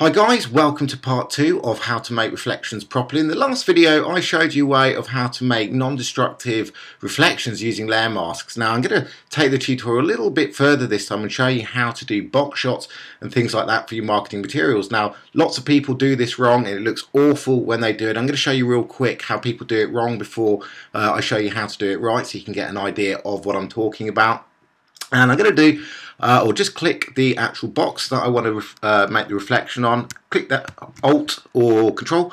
Hi guys, welcome to part two of how to make reflections properly. In the last video I showed you a way of how to make non-destructive reflections using layer masks. Now I'm going to take the tutorial a little bit further this time and show you how to do box shots and things like that for your marketing materials. Now lots of people do this wrong and it looks awful when they do it. I'm going to show you real quick how people do it wrong before uh, I show you how to do it right so you can get an idea of what I'm talking about. And I'm going to do uh, or just click the actual box that I want to uh, make the reflection on. Click that Alt or Control,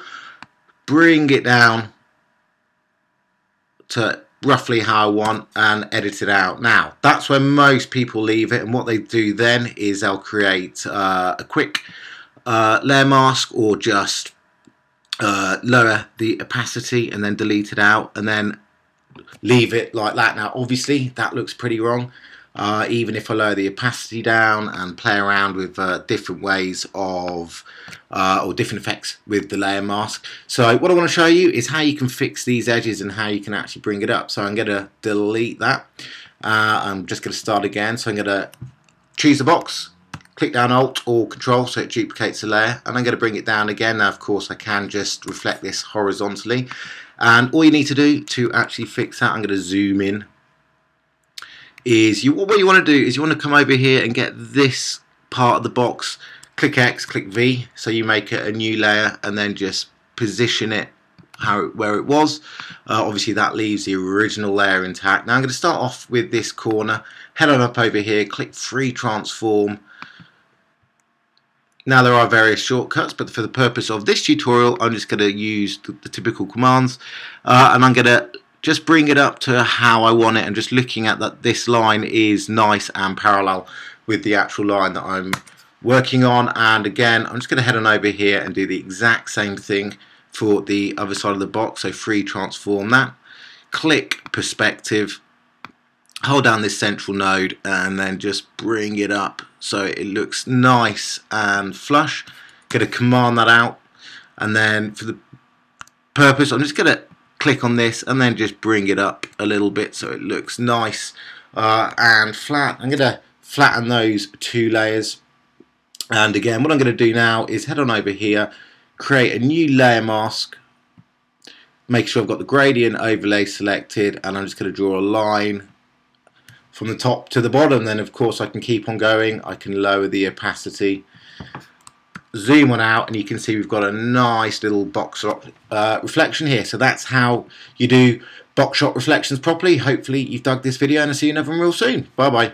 bring it down to roughly how I want and edit it out. Now, that's where most people leave it and what they do then is they'll create uh, a quick uh, layer mask or just uh, lower the opacity and then delete it out and then leave it like that. Now, obviously, that looks pretty wrong uh, even if I lower the opacity down and play around with uh, different ways of uh, or different effects with the layer mask. So what I want to show you is how you can fix these edges and how you can actually bring it up. So I'm going to delete that. Uh, I'm just going to start again. So I'm going to choose the box, click down Alt or Control so it duplicates the layer and I'm going to bring it down again. Now of course I can just reflect this horizontally and all you need to do to actually fix that, I'm going to zoom in is you what you want to do is you want to come over here and get this part of the box. Click X click V. So you make it a new layer and then just position it how where it was. Uh, obviously that leaves the original layer intact. Now I'm going to start off with this corner. Head on up over here click free transform. Now there are various shortcuts but for the purpose of this tutorial I'm just going to use the, the typical commands. Uh, and I'm going to just bring it up to how I want it and just looking at that this line is nice and parallel with the actual line that I'm working on. And again I'm just going to head on over here and do the exact same thing for the other side of the box. So free transform that. Click perspective. Hold down this central node and then just bring it up. So it looks nice and flush. Going to command that out. And then for the purpose I'm just going to click on this and then just bring it up a little bit so it looks nice uh, and flat. I'm going to flatten those two layers. And again what I'm going to do now is head on over here create a new layer mask make sure I've got the gradient overlay selected and I'm just going to draw a line from the top to the bottom. Then of course I can keep on going. I can lower the opacity zoom on out and you can see we've got a nice little box shot uh, reflection here. So that's how you do box shot reflections properly. Hopefully you've dug this video and I'll see you another one real soon. Bye bye